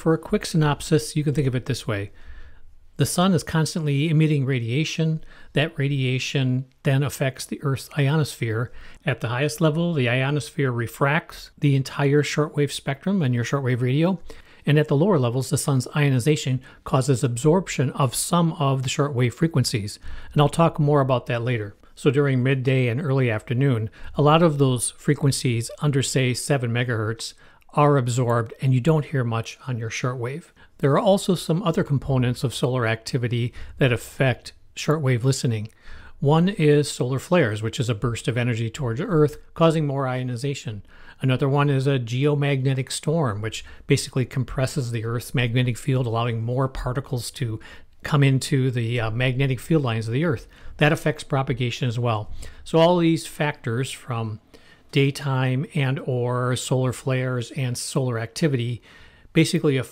for a quick synopsis, you can think of it this way the sun is constantly emitting radiation. That radiation then affects the Earth's ionosphere. At the highest level, the ionosphere refracts the entire shortwave spectrum on your shortwave radio. And at the lower levels, the sun's ionization causes absorption of some of the shortwave frequencies. And I'll talk more about that later. So during midday and early afternoon, a lot of those frequencies under, say, 7 megahertz are absorbed, and you don't hear much on your shortwave. There are also some other components of solar activity that affect shortwave listening. One is solar flares, which is a burst of energy towards Earth, causing more ionization. Another one is a geomagnetic storm, which basically compresses the Earth's magnetic field, allowing more particles to come into the uh, magnetic field lines of the Earth. That affects propagation as well. So all these factors from daytime and or solar flares and solar activity basically